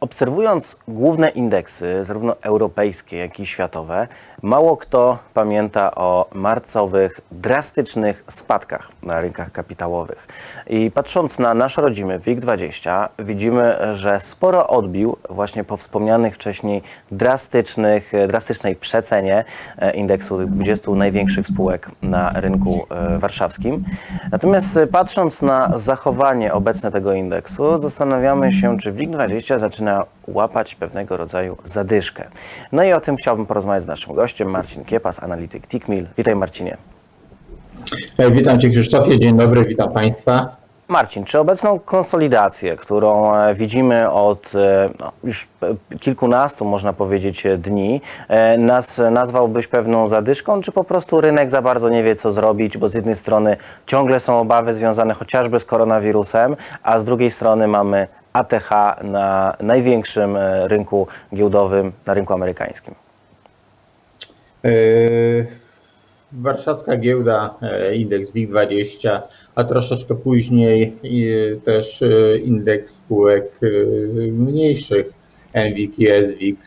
Obserwując główne indeksy, zarówno europejskie, jak i światowe, mało kto pamięta o marcowych, drastycznych spadkach na rynkach kapitałowych. I patrząc na nasz rodzimy WIG20, widzimy, że sporo odbił właśnie po wspomnianych wcześniej drastycznych, drastycznej przecenie e, indeksu tych 20 największych spółek na rynku e, warszawskim. Natomiast patrząc na zachowanie obecne tego indeksu, zastanawiamy się, czy WIG20 zaczyna łapać pewnego rodzaju zadyszkę. No i o tym chciałbym porozmawiać z naszym gościem, Marcin Kiepas, analityk Tickmill. Witaj Marcinie. E, witam Cię Krzysztofie, dzień dobry, witam Państwa. Marcin, czy obecną konsolidację, którą e, widzimy od e, no, już kilkunastu, można powiedzieć, dni, nas nazwałbyś pewną zadyszką, czy po prostu rynek za bardzo nie wie, co zrobić, bo z jednej strony ciągle są obawy związane chociażby z koronawirusem, a z drugiej strony mamy ATH na największym e, rynku giełdowym, na rynku amerykańskim? E, warszawska giełda, e, indeks WIG20, a troszeczkę później też indeks spółek mniejszych, NWIG i SWIG,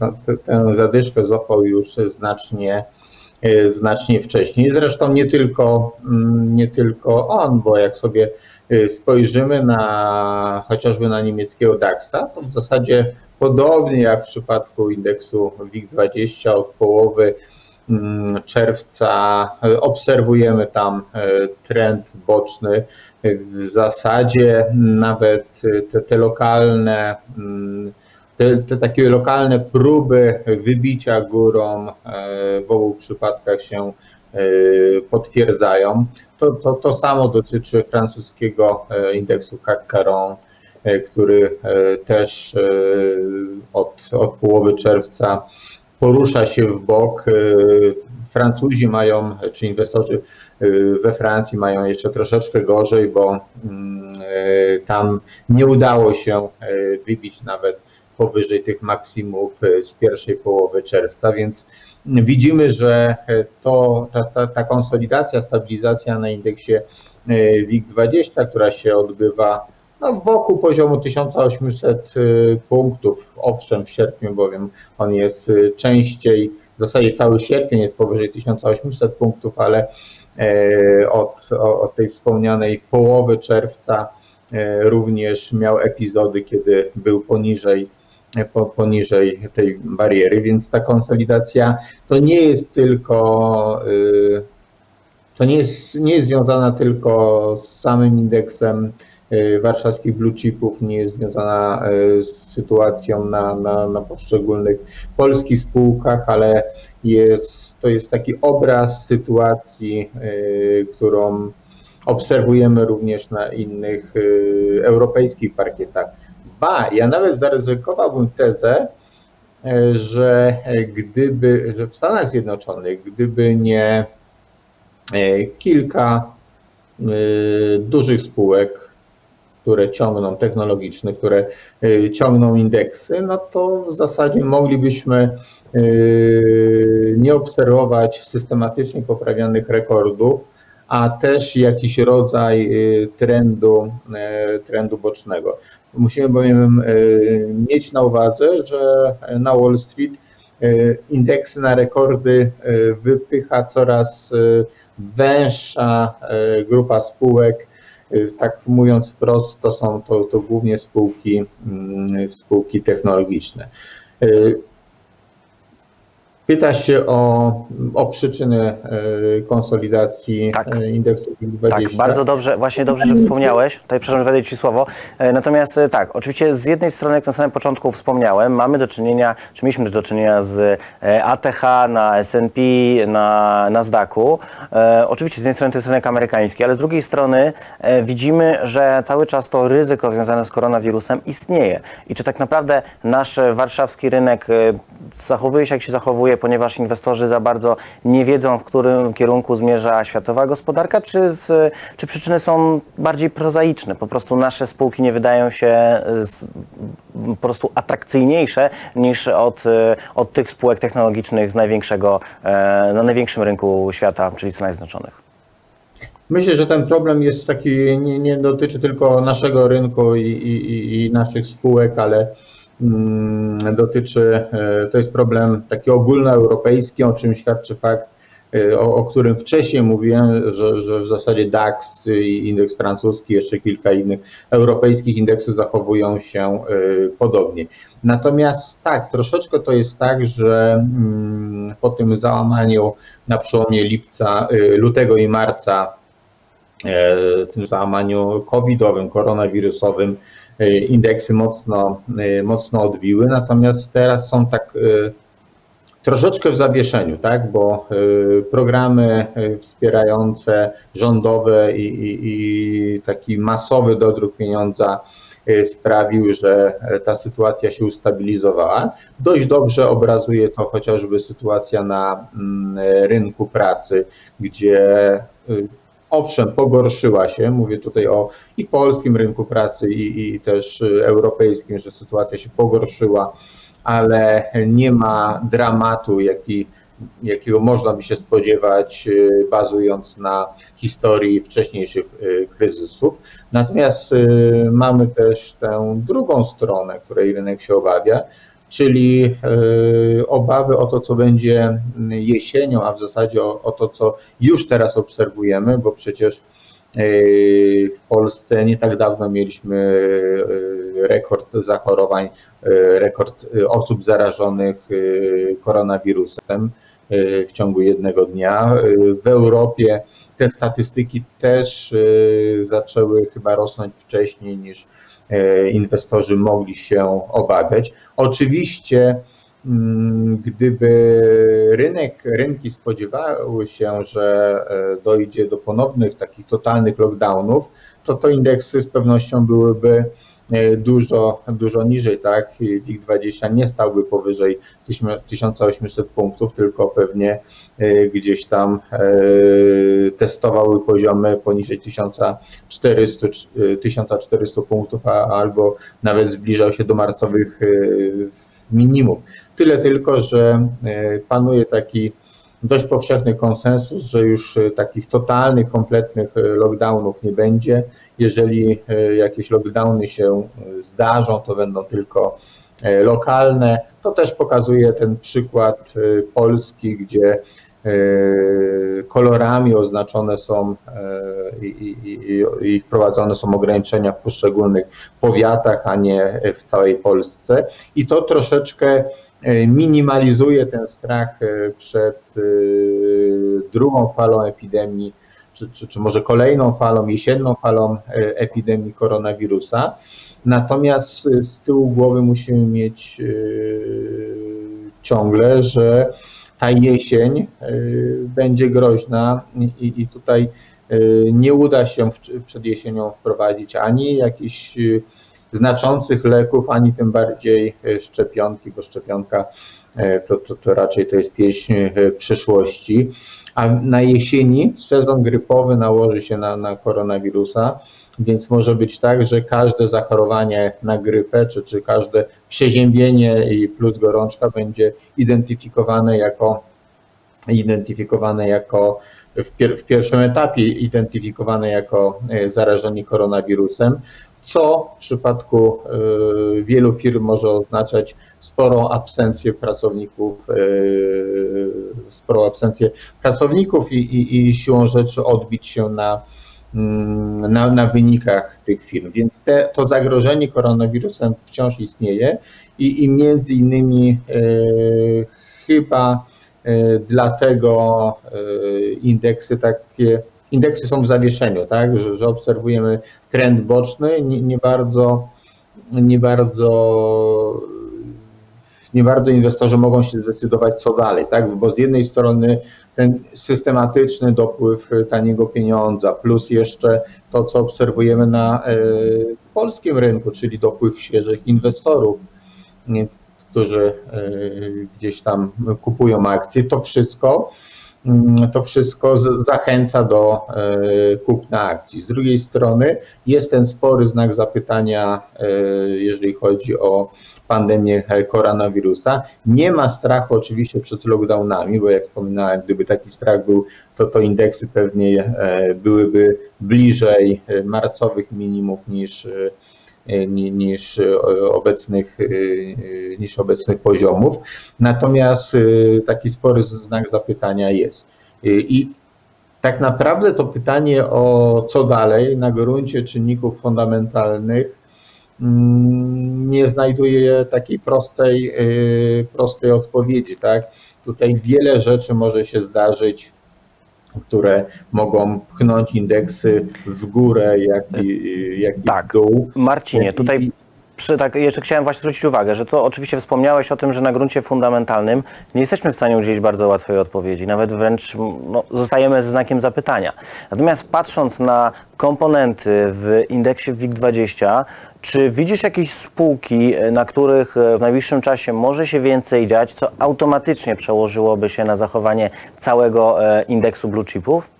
no, tę zadyszkę złapał już znacznie, znacznie wcześniej. Zresztą nie tylko, mm, nie tylko on, bo jak sobie spojrzymy na chociażby na niemieckiego DAX-a, to w zasadzie podobnie jak w przypadku indeksu WIG20 od połowy mm, czerwca y, obserwujemy tam y, trend boczny. W zasadzie nawet te, te lokalne, mm, te, te, takie lokalne próby wybicia górą w obu przypadkach się potwierdzają. To, to, to samo dotyczy francuskiego e, indeksu CAC Caron, e, który e, też od, od połowy czerwca porusza się w bok. Francuzi mają, czy inwestorzy we Francji mają jeszcze troszeczkę gorzej, bo mm, tam nie udało się wybić nawet powyżej tych maksimów z pierwszej połowy czerwca, więc widzimy, że to, ta, ta, ta konsolidacja, stabilizacja na indeksie e, WIG20, która się odbywa no, wokół poziomu 1800 e, punktów, owszem w sierpniu, bowiem on jest e, częściej, w zasadzie cały sierpień jest powyżej 1800 punktów, ale od, od tej wspomnianej połowy czerwca również miał epizody, kiedy był poniżej poniżej tej bariery, więc ta konsolidacja to nie jest tylko y, to nie jest, nie jest związana tylko z samym indeksem y, warszawskich blue chipów, nie jest związana y, z sytuacją na, na, na poszczególnych polskich spółkach, ale jest, to jest taki obraz sytuacji, którą obserwujemy również na innych europejskich parkietach. Ba, ja nawet zaryzykowałbym tezę, e, że gdyby, że w Stanach Zjednoczonych, gdyby nie e, kilka e, dużych spółek, które ciągną technologiczne, które ciągną indeksy, no to w zasadzie moglibyśmy nie obserwować systematycznie poprawianych rekordów, a też jakiś rodzaj trendu, trendu bocznego. Musimy bowiem e, mieć na uwadze, że na Wall Street e, indeksy na rekordy e, wypycha coraz węższa grupa spółek. Tak mówiąc wprost, to są to, to głównie spółki, mm, spółki technologiczne. Pyta się o, o przyczyny e, konsolidacji tak. E, indeksu 20. Tak, bardzo dobrze, właśnie dobrze, że wspomniałeś. Tutaj przepraszam, wejdę Ci słowo. E, natomiast tak, oczywiście z jednej strony, jak na samym początku wspomniałem, mamy do czynienia, czy mieliśmy do czynienia z ATH na S&P, na Nasdaqu. Oczywiście z jednej strony to jest rynek amerykański, ale z drugiej strony widzimy, że cały czas to ryzyko związane z koronawirusem istnieje. I czy tak naprawdę nasz warszawski rynek zachowuje się, jak się zachowuje, ponieważ inwestorzy za bardzo nie wiedzą, w którym kierunku zmierza światowa gospodarka, czy, z, czy przyczyny są bardziej prozaiczne? Po prostu nasze spółki nie wydają się z, po prostu atrakcyjniejsze niż od, od tych spółek technologicznych z największego, e, na największym rynku świata, czyli Stanów Zjednoczonych. Myślę, że ten problem jest taki, nie, nie dotyczy tylko naszego rynku i, i, i naszych spółek, ale dotyczy, e, to jest problem taki ogólnoeuropejski, o czym świadczy fakt, e, o, o którym wcześniej mówiłem, że, że w zasadzie DAX i indeks francuski, jeszcze kilka innych europejskich indeksów zachowują się e, podobnie. Natomiast tak, troszeczkę to jest tak, że mm, po tym załamaniu na przełomie lipca, lutego i marca tym załamaniu covidowym, koronawirusowym indeksy mocno, e, mocno odbiły, natomiast teraz są tak troszeczkę w zawieszeniu, tak, bo programy wspierające rządowe i, i, i taki masowy dodruk pieniądza sprawił, że ta sytuacja się ustabilizowała. Dość dobrze obrazuje to chociażby sytuacja na mm, rynku pracy, gdzie owszem, pogorszyła się, mówię tutaj o i polskim rynku pracy, i, i też europejskim, że sytuacja się pogorszyła, ale nie ma dramatu, jaki, jakiego można by się spodziewać, y, bazując na historii wcześniejszych y, kryzysów. Natomiast y, mamy też tę drugą stronę, której rynek się obawia, czyli e, obawy o to, co będzie jesienią, a w zasadzie o, o to, co już teraz obserwujemy, bo przecież e, w Polsce nie tak dawno mieliśmy e, rekord zachorowań, rekord osób zarażonych koronawirusem w ciągu jednego dnia. W Europie te statystyki też zaczęły chyba rosnąć wcześniej niż inwestorzy mogli się obawiać. Oczywiście, mm, gdyby rynek, rynki spodziewały się, że e, dojdzie do ponownych takich totalnych lockdownów, to to indeksy z pewnością byłyby dużo, dużo niżej, tak? WIG20 nie stałby powyżej 1800 punktów, tylko pewnie e, gdzieś tam e, testowały poziomy poniżej 1400, 1400 punktów, albo nawet zbliżał się do marcowych minimów. Tyle tylko, że panuje taki dość powszechny konsensus, że już e, takich totalnych, kompletnych e, lockdownów nie będzie. Jeżeli e, jakieś lockdowny się zdarzą, to będą tylko lokalne. To też pokazuje ten przykład Polski, gdzie kolorami oznaczone są i, i, wprowadzone są ograniczenia w poszczególnych powiatach, a nie w całej Polsce. I to troszeczkę minimalizuje ten strach e, przed e, drugą falą epidemii, czy, czy, czy może kolejną falą, jesienną falą epidemii koronawirusa. Natomiast z tyłu głowy musimy mieć ciągle, że ta jesień będzie groźna i, i tutaj nie uda się przed jesienią wprowadzić ani jakichś znaczących leków, ani tym bardziej e, szczepionki, bo szczepionka e, to, to, to raczej to jest pieśń e, przyszłości. A na jesieni sezon grypowy nałoży się na, na koronawirusa, więc może być tak, że każde zachorowanie na grypę, czy, czy każde przeziębienie i plus gorączka będzie identyfikowane jako identyfikowane jako w, pier w pierwszym etapie identyfikowane jako zarażenie koronawirusem co w przypadku e, wielu firm może oznaczać sporą absencję pracowników, e, sporą absencję pracowników i, i, i siłą rzeczy odbić się na, mm, na, na wynikach tych firm. Więc te, to zagrożenie koronawirusem wciąż istnieje i, i między innymi e, chyba dlatego indeksy takie indeksy są w zawieszeniu, tak, że, że obserwujemy trend boczny, nie, nie, bardzo, nie bardzo nie bardzo inwestorzy mogą się zdecydować, co dalej, tak? Bo z jednej strony ten systematyczny dopływ taniego pieniądza, plus jeszcze to, co obserwujemy na e, polskim rynku, czyli dopływ świeżych inwestorów, którzy e, gdzieś tam kupują akcje, to wszystko to wszystko zachęca do e, kupna akcji. Z drugiej strony jest ten spory znak zapytania, e, jeżeli chodzi o pandemię e, koronawirusa. Nie ma strachu oczywiście przed lockdownami, bo jak wspominałem, gdyby taki strach był, to to indeksy pewnie byłyby bliżej marcowych minimów niż ni- niż e, obecnych, e, niż obecnych poziomów. Natomiast taki spory znak zapytania jest. I tak naprawdę to pytanie o co dalej na gruncie czynników fundamentalnych mm, nie znajduje takiej prostej, prostej odpowiedzi. Tak? Tutaj wiele rzeczy może się zdarzyć, które mogą pchnąć indeksy w górę, jak i, jak i Tak. w dół. Marcinie, tutaj przy, tak, jeszcze chciałem właśnie zwrócić uwagę, że to oczywiście wspomniałeś o tym, że na gruncie fundamentalnym nie jesteśmy w stanie udzielić bardzo łatwej odpowiedzi, nawet wręcz no, zostajemy ze znakiem zapytania. Natomiast patrząc na komponenty w indeksie WIG20, czy widzisz jakieś spółki, e, na których e, w najbliższym czasie może się więcej dziać, co automatycznie przełożyłoby się na zachowanie całego e, indeksu blue chipów?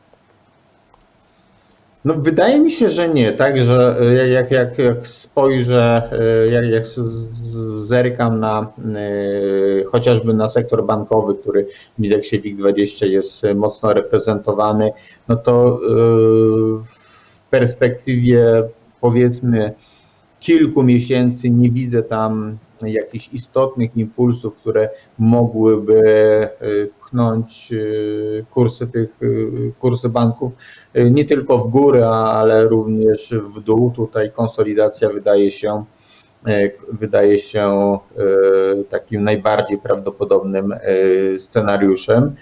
No, wydaje mi się, że nie, tak, że e, jak, jak, jak spojrzę, e, jak, jak zerkam na e, chociażby na sektor bankowy, który w indeksie WIG20 jest mocno reprezentowany, no to w perspektywie powiedzmy kilku miesięcy nie widzę tam jakichś istotnych impulsów, które mogłyby e, pchnąć e, kursy tych e, kursy banków e, nie tylko w górę, ale również w dół. Tutaj konsolidacja wydaje się wydaje się takim najbardziej prawdopodobnym scenariuszem.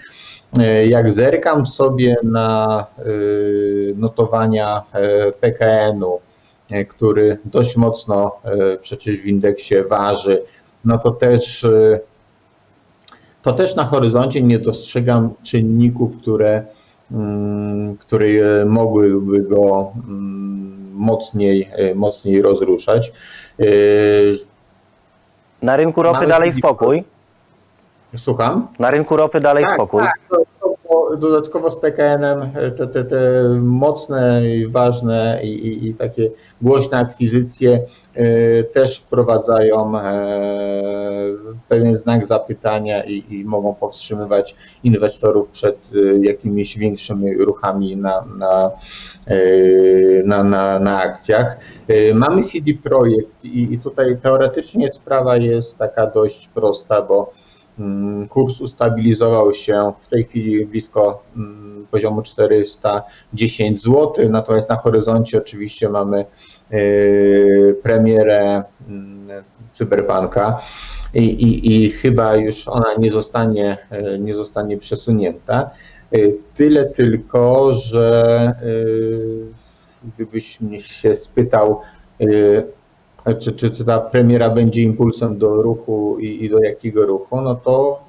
Jak zerkam sobie na notowania PKN-u, który dość mocno przecież w indeksie waży, no to też to też na horyzoncie nie dostrzegam czynników, które, mm, które mogłyby go mm, mocniej, e, mocniej rozruszać. E, Na rynku ropy Mamy dalej spokój. Słucham? Na rynku ropy dalej spokój. Tak, dodatkowo, dodatkowo z PKN-em te, te, te mocne ważne i, i, i takie głośne akwizycje e, też wprowadzają e, pewien znak zapytania i, i mogą powstrzymywać inwestorów przed e, jakimiś większymi ruchami na, na, e, na, na, na akcjach. E, Mamy CD Projekt i, i tutaj teoretycznie sprawa jest taka dość prosta, bo Kurs ustabilizował się w tej chwili blisko mm, poziomu 410 zł, natomiast na horyzoncie oczywiście mamy yy, premierę mm, Cyberpunka i, i, i chyba już ona nie zostanie, yy, nie zostanie przesunięta. Yy, Tyle tylko, że gdybyś mnie się spytał, czy, czy, czy ta premiera będzie impulsem do ruchu i, i do jakiego ruchu, no to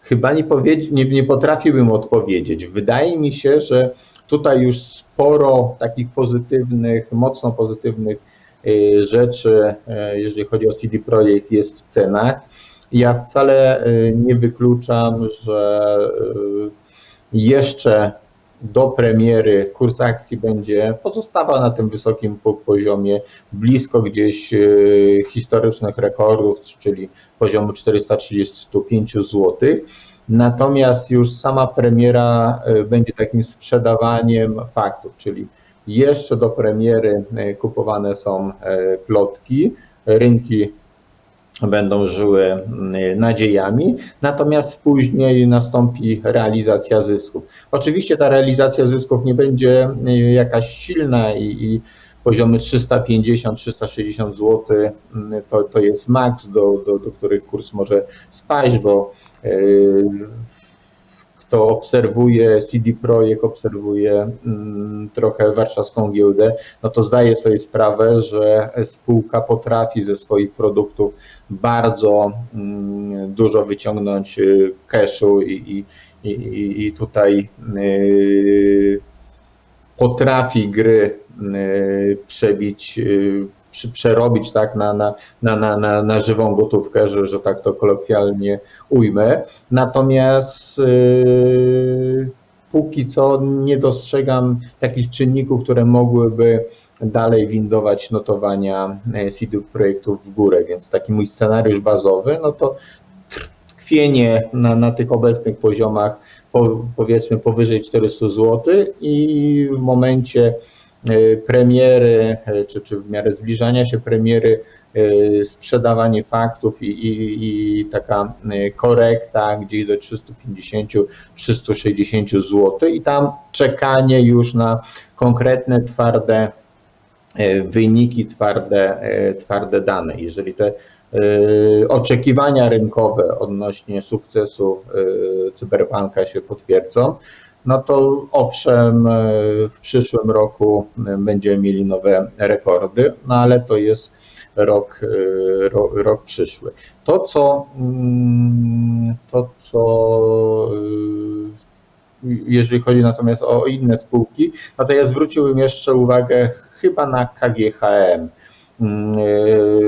chyba nie, powiedz, nie, nie potrafiłbym odpowiedzieć. Wydaje mi się, że tutaj już sporo takich pozytywnych, mocno pozytywnych y, rzeczy, y, jeżeli chodzi o CD Projekt, jest w cenach. Ja wcale y, nie wykluczam, że jeszcze do premiery kurs akcji będzie pozostawał na tym wysokim po- poziomie, blisko gdzieś e, historycznych rekordów, czyli poziomu 435 zł. Natomiast już sama premiera e, będzie takim sprzedawaniem faktów, czyli jeszcze do premiery e, kupowane są plotki, rynki będą żyły mm, nadziejami, natomiast później nastąpi realizacja zysków. Oczywiście ta realizacja zysków nie będzie y, jakaś silna i, i poziomy 350-360 zł mm, to, to jest maks, do, do, do których kurs może spaść, bo kto obserwuje CD Projekt, obserwuje mm, trochę warszawską giełdę, no to zdaje sobie sprawę, że spółka potrafi ze swoich produktów bardzo mm, dużo wyciągnąć y, cashu i, i, i, tutaj y, potrafi gry y, przebić przerobić tak na, na, na, na, na, na żywą gotówkę, że, że tak to kolokwialnie ujmę. Natomiast yy, póki co nie dostrzegam takich czynników, które mogłyby dalej windować notowania seed projektów w górę, więc taki mój scenariusz bazowy, no to tkwienie na, na tych obecnych poziomach po, powiedzmy powyżej 400 zł i w momencie e, premiery, e, czy, czy w miarę zbliżania się premiery, e, sprzedawanie faktów i, i, i taka korekta gdzieś do 350-360 zł i tam czekanie już na konkretne, twarde wyniki, twarde, twarde dane. Jeżeli te oczekiwania rynkowe odnośnie sukcesu cyberpunka się potwierdzą, no to owszem, y, w przyszłym roku będziemy mieli nowe rekordy, no ale to jest rok, rok, rok przyszły. To, co, mm, to, co jeżeli chodzi natomiast o inne spółki, no to ja zwróciłbym jeszcze uwagę chyba na KGHM. Mm,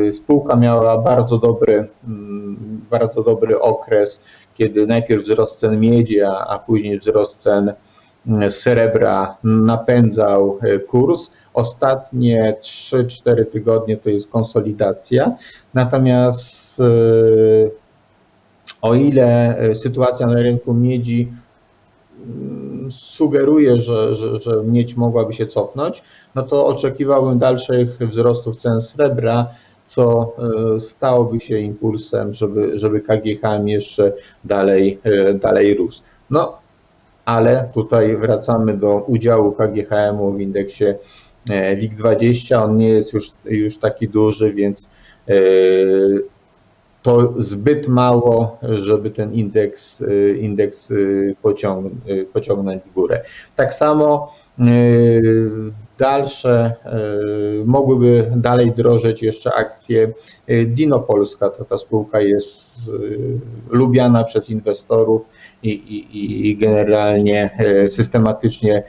e, spółka miała bardzo dobry, mm, bardzo dobry okres, kiedy najpierw wzrost cen miedzi, a później wzrost cen mm, srebra napędzał e, kurs. Ostatnie 3-4 tygodnie to jest konsolidacja. Natomiast e, o ile sytuacja na rynku miedzi sugeruje, że, że, że miedź mogłaby się cofnąć, no to oczekiwałbym dalszych wzrostów cen srebra, co e, stałoby się impulsem, żeby, żeby KGHM jeszcze dalej, e, dalej rósł. No, ale tutaj wracamy do udziału KGHM-u w indeksie e, WIG20. On nie jest już, już taki duży, więc to zbyt mało, żeby ten indeks, indeks pociągnąć w górę. Tak samo dalsze mogłyby dalej drożeć jeszcze akcje Dino Polska. To ta spółka jest lubiana przez inwestorów i, i, i generalnie systematycznie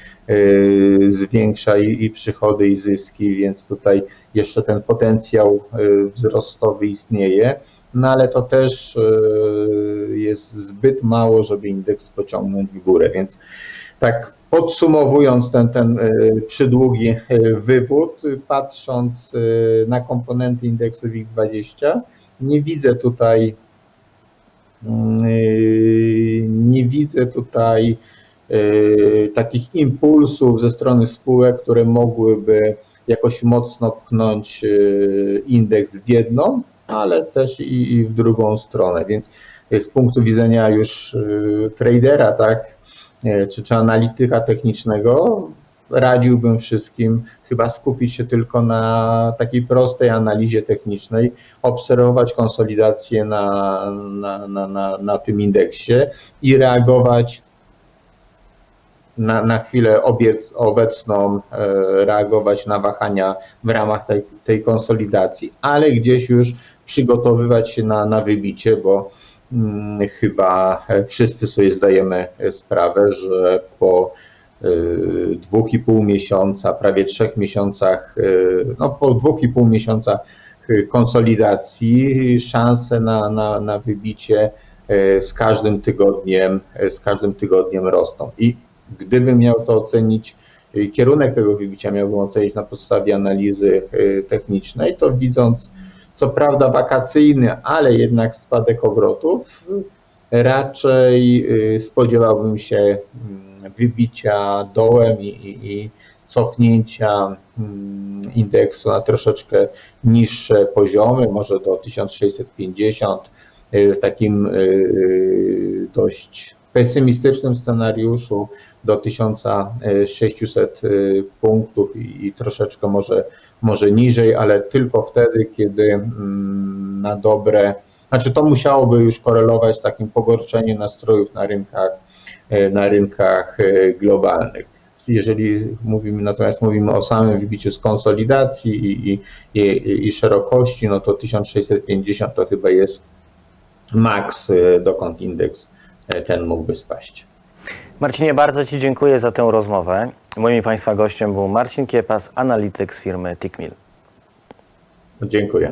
zwiększa i, i przychody i zyski, więc tutaj jeszcze ten potencjał wzrostowy istnieje no ale to też jest zbyt mało, żeby indeks pociągnąć w górę, więc tak Podsumowując ten, ten e, przydługi e, wywód, patrząc e, na komponenty indeksu WIG20, nie widzę tutaj mm, nie widzę tutaj takich impulsów ze strony spółek, które mogłyby jakoś mocno pchnąć indeks w jedną, ale też i w drugą stronę. Więc z punktu widzenia już tradera, tak, czy, czy analityka technicznego, radziłbym wszystkim chyba skupić się tylko na takiej prostej analizie technicznej, obserwować konsolidację na, na, na, na, na tym indeksie i reagować na, na chwilę obiec, obecną, e, reagować na wahania w ramach tej, tej konsolidacji, ale gdzieś już przygotowywać się na, na wybicie, bo Mm, chyba wszyscy sobie zdajemy sprawę, że po y, dwóch i pół miesiąca, prawie trzech miesiącach, y, no po dwóch i pół miesiąca konsolidacji szanse na, na, na wybicie z każdym tygodniem, z każdym tygodniem rosną. I gdybym miał to ocenić, kierunek tego wybicia miałbym ocenić na podstawie analizy technicznej, to widząc co prawda wakacyjny, ale jednak spadek obrotów, raczej y, spodziewałbym się mm, wybicia dołem i, i, i cofnięcia mm, indeksu na troszeczkę niższe poziomy, może do 1650, y, w takim y, dość pesymistycznym scenariuszu do 1600 punktów i, i troszeczkę może może niżej, ale tylko wtedy, kiedy mm, na dobre, znaczy to musiałoby już korelować z takim pogorszeniem nastrojów na rynkach, e, na rynkach e, globalnych. Jeżeli mówimy, natomiast mówimy o samym wybiciu z konsolidacji i, i, i, i szerokości, no to 1650 to chyba jest maks, dokąd indeks ten mógłby spaść. Marcinie, bardzo Ci dziękuję za tę rozmowę. Moim Państwa gościem był Marcin Kiepas, analityk z firmy Tickmill. Dziękuję.